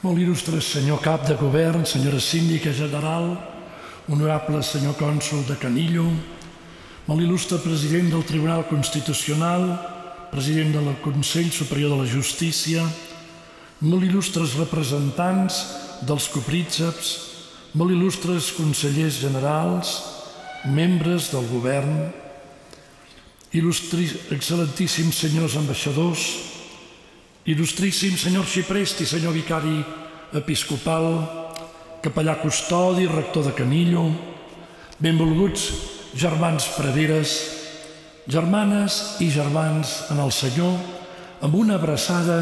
Molt il·lustre senyor cap de govern, senyora síndica general, honorable senyor cònsul de Canillo, molt il·lustre president del Tribunal Constitucional, president del Consell Superior de la Justícia, molt il·lustres representants dels coprítzeps, molt il·lustres consellers generals, membres del govern, il·lustris, excel·lentíssims senyors ambaixadors, il·lustríssim senyor Xipresti, senyor vicari episcopal, capellà custodi, rector de Canillo, benvolguts germans preveres, germanes i germans en el Senyor, amb una abraçada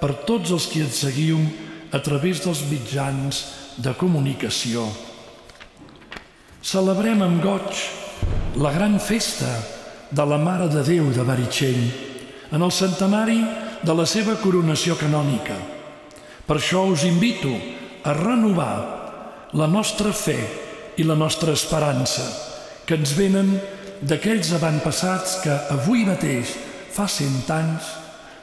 per tots els que ens seguiu a través dels mitjans de comunicació. Celebrem amb goig la gran festa de la Mare de Déu de Meritxell en el centenari de la seva coronació canònica. Per això us invito a renovar la nostra fe i la nostra esperança, que ens venen d'aquells avantpassats que avui mateix, fa cent anys,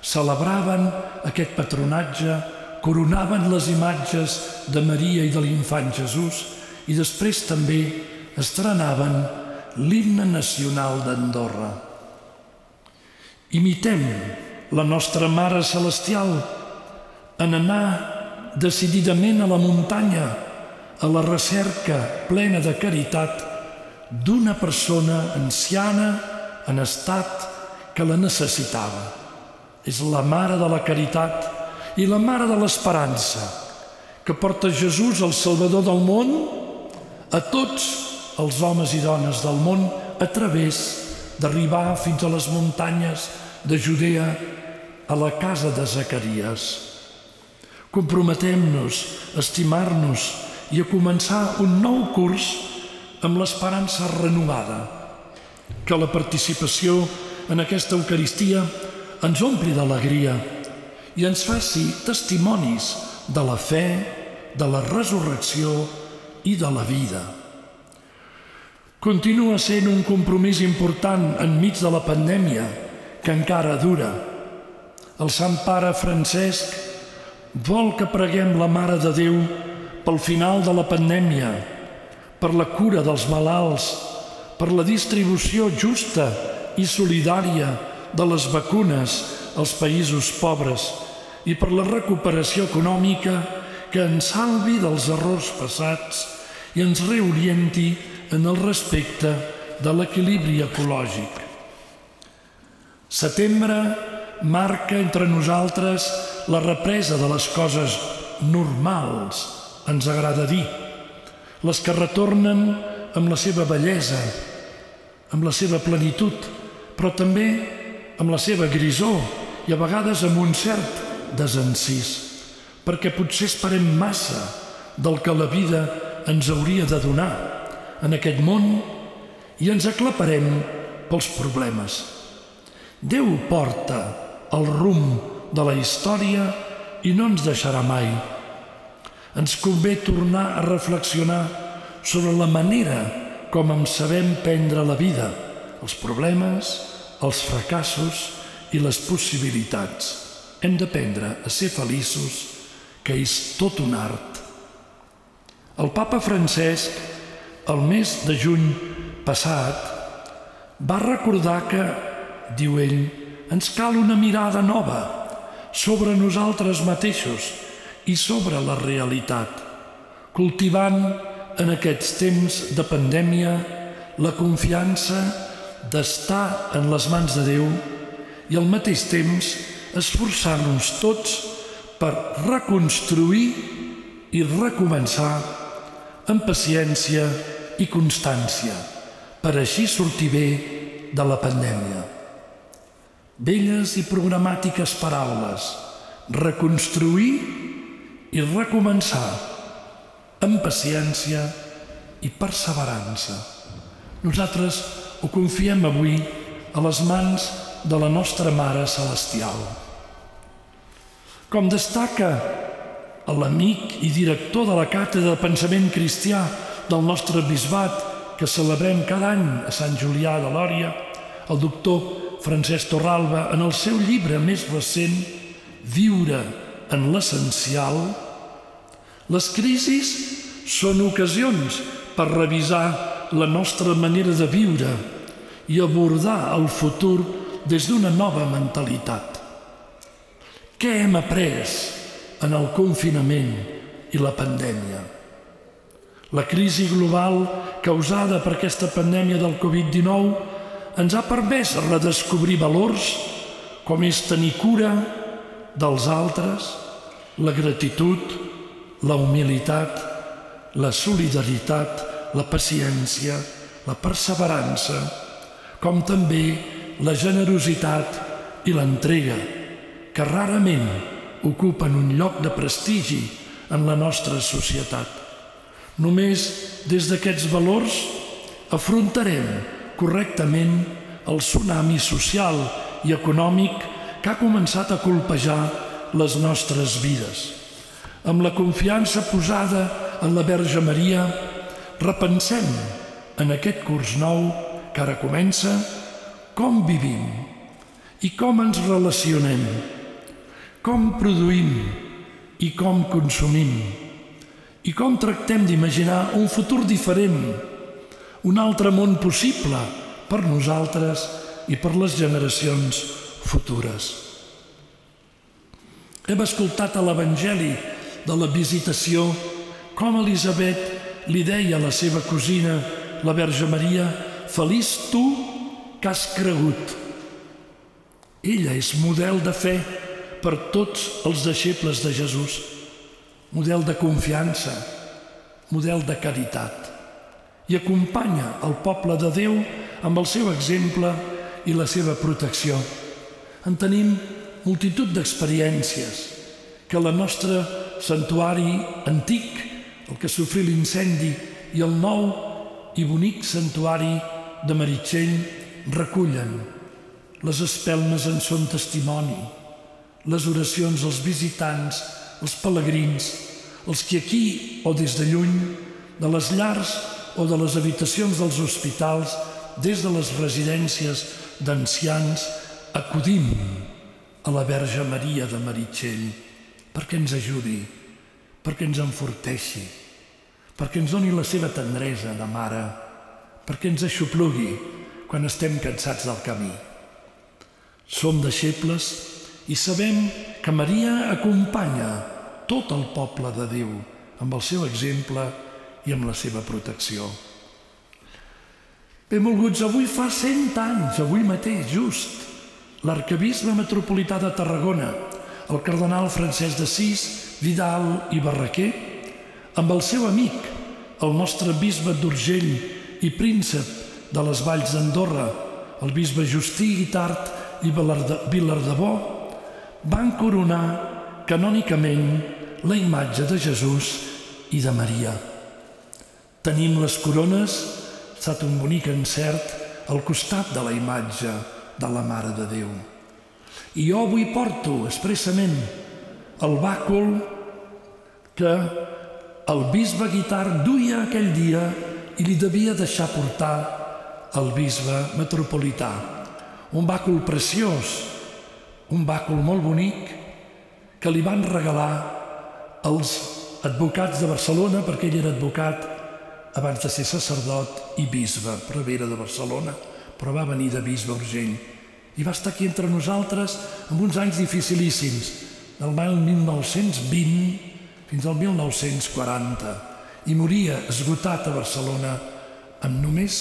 celebraven aquest patronatge, coronaven les imatges de Maria i de l'infant Jesús i després també estrenaven l'himne nacional d'Andorra. Imitem la nostra Mare Celestial en anar decididament a la muntanya a la recerca plena de caritat d'una persona anciana en estat que la necessitava. És la mare de la caritat i la mare de l'esperança que porta Jesús, el Salvador del món, a tots els homes i dones del món a través d'arribar fins a les muntanyes de Judea a la casa de Zacarias. Comprometem-nos a estimar-nos i a començar un nou curs amb l'esperança renovada. Que la participació en aquesta Eucaristia ens ompli d'alegria i ens faci testimonis de la fe, de la resurrecció i de la vida. Continua sent un compromís important enmig de la pandèmia que encara dura. El Sant Pare Francesc vol que preguem la Mare de Déu pel final de la pandèmia, per la cura dels malalts, per la distribució justa i solidària de les vacunes als països pobres i per la recuperació econòmica que ens salvi dels errors passats i ens reorienti en el respecte de l'equilibri ecològic. Setembre marca entre nosaltres la represa de les coses normals, ens agrada dir, les que retornen amb la seva bellesa, amb la seva plenitud, però també amb la seva grisó i a vegades amb un cert desencís, perquè potser esperem massa del que la vida ens hauria de donar en aquest món i ens aclaparem pels problemes. Déu porta el rumb de la història i no ens deixarà mai. Ens convé tornar a reflexionar sobre la manera com en sabem prendre la vida, els problemes, els fracassos i les possibilitats. Hem d'aprendre a ser feliços, que és tot un art. El papa Francesc el mes de juny passat, va recordar que, diu ell, ens cal una mirada nova sobre nosaltres mateixos i sobre la realitat, cultivant en aquests temps de pandèmia la confiança d'estar en les mans de Déu i al mateix temps esforçar-nos tots per reconstruir i recomençar amb paciència i constància per així sortir bé de la pandèmia. Belles i programàtiques paraules, reconstruir i recomençar amb paciència i perseverança. Nosaltres ho confiem avui a les mans de la nostra Mare Celestial. Com destaca l'amic i director de la Càtedra de Pensament Cristià del nostre bisbat que celebrem cada any a Sant Julià de Lòria, el doctor Francesc Torralba, en el seu llibre més recent, Viure en l'essencial, Les crisis són ocasions per revisar la nostra manera de viure i abordar el futur des d'una nova mentalitat. Què hem après en el confinament i la pandèmia? La crisi global causada per aquesta pandèmia del Covid-19 ens ha permès redescobrir valors com és tenir cura dels altres, la gratitud, la humilitat, la solidaritat, la paciència, la perseverança, com també la generositat i l'entrega, que rarament ocupen un lloc de prestigi en la nostra societat. Només des d'aquests valors afrontarem correctament el tsunami social i econòmic que ha començat a colpejar les nostres vides. Amb la confiança posada en la Verge Maria, repensem en aquest curs nou que ara comença com vivim i com ens relacionem, com produïm i com consumim i com tractem d'imaginar un futur diferent, un altre món possible per nosaltres i per les generacions futures. Hem escoltat a l'Evangeli de la visitació com Elisabet li deia a la seva cosina, la Verge Maria, feliç tu que has cregut. Ella és model de fe per tots els deixebles de Jesús, model de confiança, model de caritat i acompanya el poble de Déu amb el seu exemple i la seva protecció. En tenim multitud d'experiències que la nostra santuari antic, el que sofrí l'incendi, i el nou i bonic santuari de Meritxell recullen. Les espelmes en són testimoni, les oracions als visitants, els pelegrins, els que aquí o des de lluny, de les llars o de les habitacions dels hospitals, des de les residències d'ancians, acudim a la Verge Maria de Meritxell perquè ens ajudi, perquè ens enforteixi, perquè ens doni la seva tendresa de mare, perquè ens aixoplugui quan estem cansats del camí. Som deixebles i sabem que Maria acompanya tot el poble de Déu amb el seu exemple i amb la seva protecció. Benvolguts, avui fa 100 anys, avui mateix, just, l'arcabisbe metropolità de Tarragona, el cardenal Francesc de Sis, Vidal i Barraquer, amb el seu amic, el nostre bisbe d'Urgell i príncep de les valls d'Andorra, el bisbe Justí Guitart i Vilardebó, van coronar canònicament la imatge de Jesús i de Maria. Tenim les corones, ha estat un bonic encert, al costat de la imatge de la Mare de Déu. I jo avui porto expressament el bàcul que el bisbe Guitar duia aquell dia i li devia deixar portar el bisbe metropolità. Un bàcul preciós, un bàcul molt bonic que li van regalar els advocats de Barcelona, perquè ell era advocat abans de ser sacerdot i bisbe, prevera de Barcelona, però va venir de bisbe Urgell. I va estar aquí entre nosaltres en uns anys dificilíssims, del 1920 fins al 1940, i moria esgotat a Barcelona amb només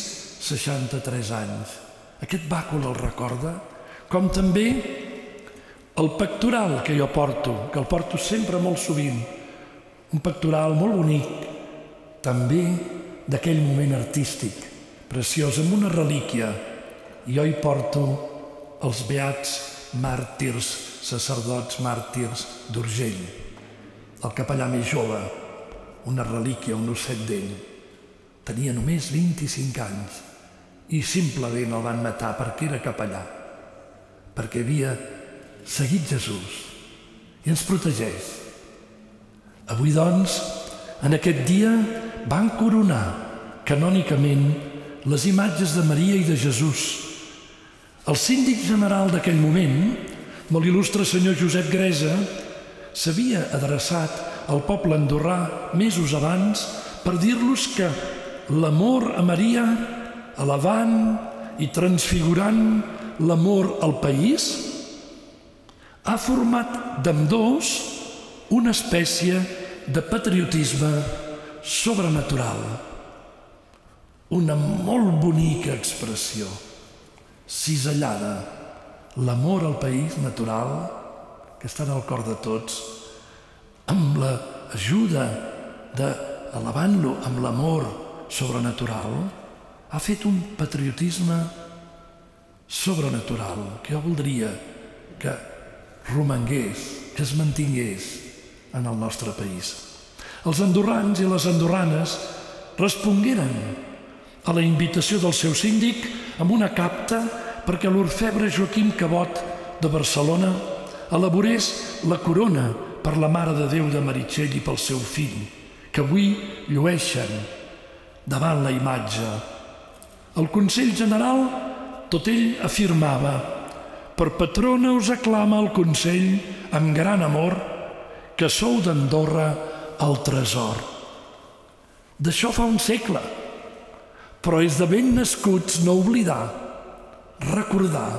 63 anys. Aquest bàcul el recorda, com també el pectoral que jo porto, que el porto sempre molt sovint, un pectoral molt bonic, també d'aquell moment artístic, preciós, amb una relíquia. I jo hi porto els beats màrtirs, sacerdots màrtirs d'Urgell. El capellà més jove, una relíquia, un osset d'ell. Tenia només 25 anys i simplement el van matar perquè era capellà, perquè havia seguit Jesús i ens protegeix. Avui, doncs, en aquest dia van coronar canònicament les imatges de Maria i de Jesús. El síndic general d'aquell moment, molt il·lustre senyor Josep Gresa, s'havia adreçat al poble andorrà mesos abans per dir-los que l'amor a Maria, elevant i transfigurant l'amor al país, ha format d'ambdós una espècie de patriotisme sobrenatural. Una molt bonica expressió, cisellada, l'amor al país natural que està en el cor de tots, amb l'ajuda de, elevant-lo amb l'amor sobrenatural, ha fet un patriotisme sobrenatural que jo voldria que romangués, que es mantingués en el nostre país. Els andorrans i les andorranes respongueren a la invitació del seu síndic amb una capta perquè l'orfebre Joaquim Cabot de Barcelona elaborés la corona per la Mare de Déu de Meritxell i pel seu fill, que avui llueixen davant la imatge. El Consell General, tot ell afirmava per patrona us aclama el Consell amb gran amor que sou d'Andorra el tresor. D'això fa un segle, però és de ben nascuts no oblidar, recordar,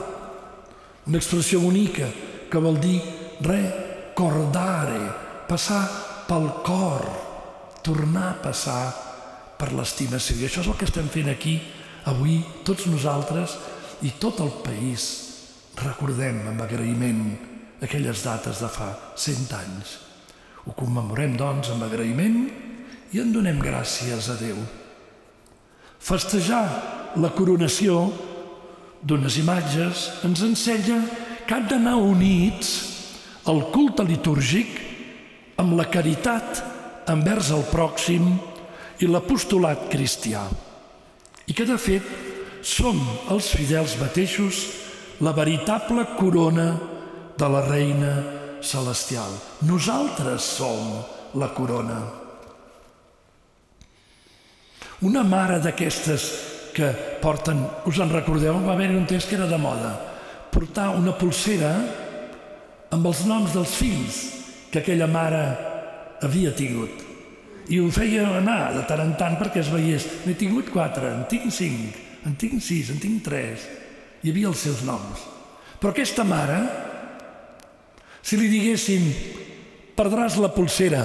una expressió bonica que vol dir recordare, passar pel cor, tornar a passar per l'estimació. I això és el que estem fent aquí avui, tots nosaltres i tot el país. Recordem amb agraïment aquelles dates de fa cent anys. Ho commemorem, doncs, amb agraïment i en donem gràcies a Déu. Festejar la coronació d'unes imatges ens ensenya que han d'anar units el culte litúrgic amb la caritat envers el pròxim i l'apostolat cristià. I que, de fet, som els fidels mateixos la veritable corona de la reina celestial. Nosaltres som la corona. Una mare d'aquestes que porten, us en recordeu, va haver un temps que era de moda, portar una pulsera amb els noms dels fills que aquella mare havia tingut. I ho feia anar de tant en tant perquè es veiés, n'he tingut quatre, en tinc cinc, en tinc sis, en tinc tres, hi havia els seus noms. Però aquesta mare, si li diguessin perdràs la pulsera,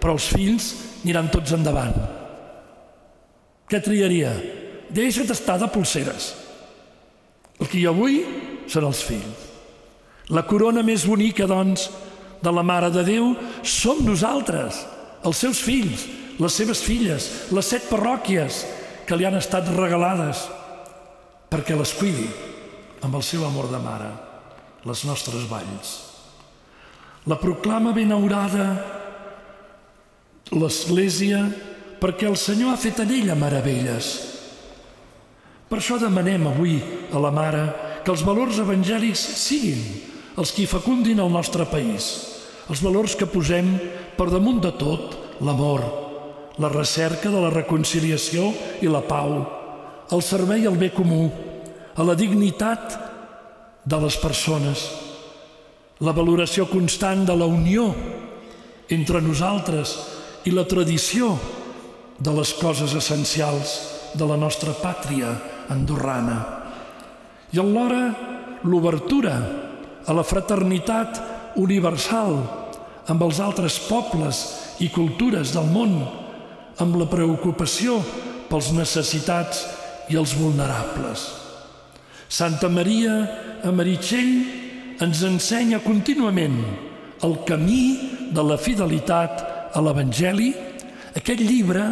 però els fills aniran tots endavant. Què triaria? Deixa't estar de pulseres. El que jo vull són els fills. La corona més bonica, doncs, de la Mare de Déu som nosaltres, els seus fills, les seves filles, les set parròquies que li han estat regalades perquè les cuidi amb el seu amor de mare, les nostres valls. La proclama benaurada l'Església perquè el Senyor ha fet en ella meravelles. Per això demanem avui a la Mare que els valors evangèlics siguin els que fecundin el nostre país, els valors que posem per damunt de tot l'amor, la recerca de la reconciliació i la pau, el servei al bé comú, a la dignitat de les persones, la valoració constant de la unió entre nosaltres i la tradició de les coses essencials de la nostra pàtria andorrana. I alhora l'obertura a la fraternitat universal amb els altres pobles i cultures del món, amb la preocupació pels necessitats i els vulnerables. Santa Maria a Meritxell ens ensenya contínuament el camí de la fidelitat a l'Evangeli, aquest llibre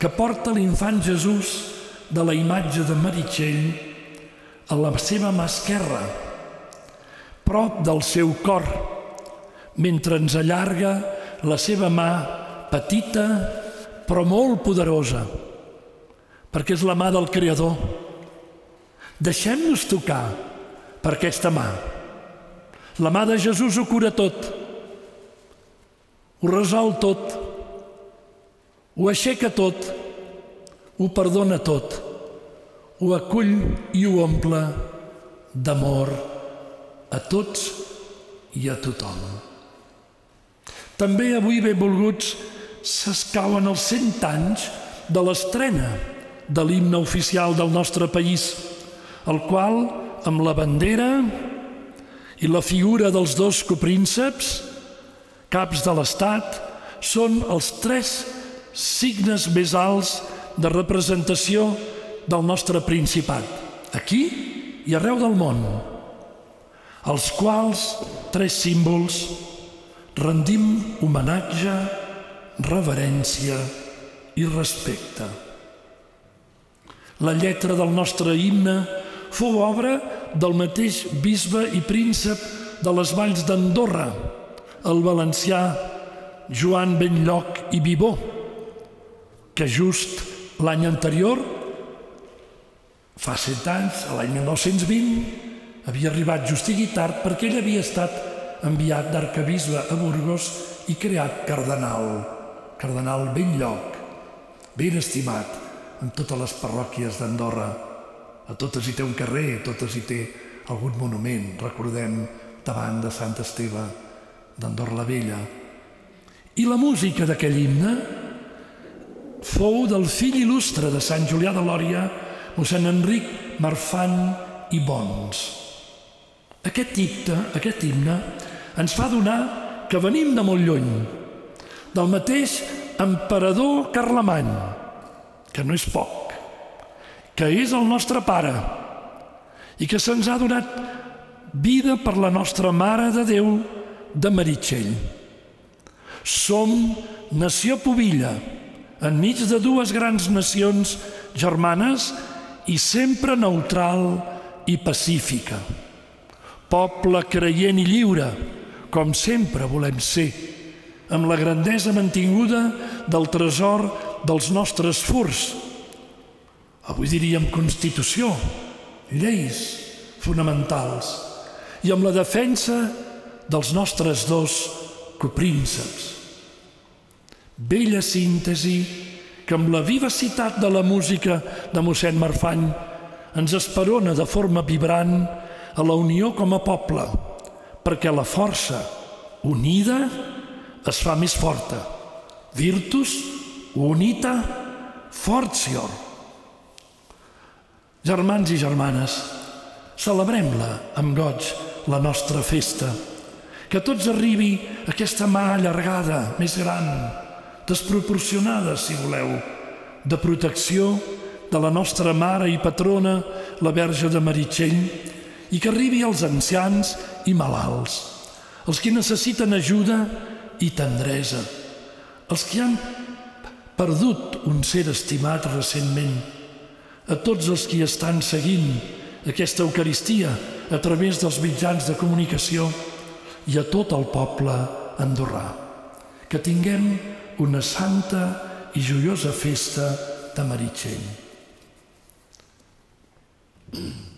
que porta l'infant Jesús de la imatge de Meritxell a la seva mà esquerra, prop del seu cor, mentre ens allarga la seva mà petita però molt poderosa, perquè és la mà del Creador, Deixem-nos tocar per aquesta mà. La mà de Jesús ho cura tot, ho resol tot, ho aixeca tot, ho perdona tot, ho acull i ho omple d'amor a tots i a tothom. També avui benvolguts s'escauen els 100 anys de l'estrena de l'himne oficial del nostre país, el qual, amb la bandera i la figura dels dos coprínceps, caps de l'Estat, són els tres signes més alts de representació del nostre Principat, aquí i arreu del món, als quals tres símbols rendim homenatge, reverència i respecte. La lletra del nostre himne fou obra del mateix bisbe i príncep de les valls d'Andorra, el valencià Joan Benlloc i Vivó, que just l'any anterior, fa set anys, l'any 1920, havia arribat justigui tard perquè ell havia estat enviat d'arcabisbe a Burgos i creat cardenal, cardenal Benlloc, ben estimat en totes les parròquies d'Andorra. A totes hi té un carrer, a totes hi té algun monument. Recordem davant de Sant Esteve d'Andorra la Vella. I la música d'aquell himne fou del fill il·lustre de Sant Julià de Lòria, mossèn Enric Marfan i Bons. Aquest himne, aquest himne ens fa donar que venim de molt lluny, del mateix emperador Carlemany, que no és poc, que és el nostre pare i que se'ns ha donat vida per la nostra Mare de Déu de Meritxell. Som nació pobilla, enmig de dues grans nacions germanes i sempre neutral i pacífica. Poble creient i lliure, com sempre volem ser, amb la grandesa mantinguda del tresor dels nostres furs. Avui diríem Constitució, lleis fonamentals i amb la defensa dels nostres dos coprínceps. Bella síntesi que amb la vivacitat de la música de mossèn Marfany ens esperona de forma vibrant a la unió com a poble, perquè la força unida es fa més forta. Virtus unita fortior. Germans i germanes, celebrem-la amb goig, la nostra festa. Que tots arribi aquesta mà allargada, més gran, desproporcionada, si voleu, de protecció de la nostra mare i patrona, la Verge de Meritxell, i que arribi als ancians i malalts, els que necessiten ajuda i tendresa, els que han perdut un ser estimat recentment, a tots els qui estan seguint aquesta Eucaristia a través dels mitjans de comunicació i a tot el poble andorrà. Que tinguem una santa i joiosa festa de Meritxell. Mm.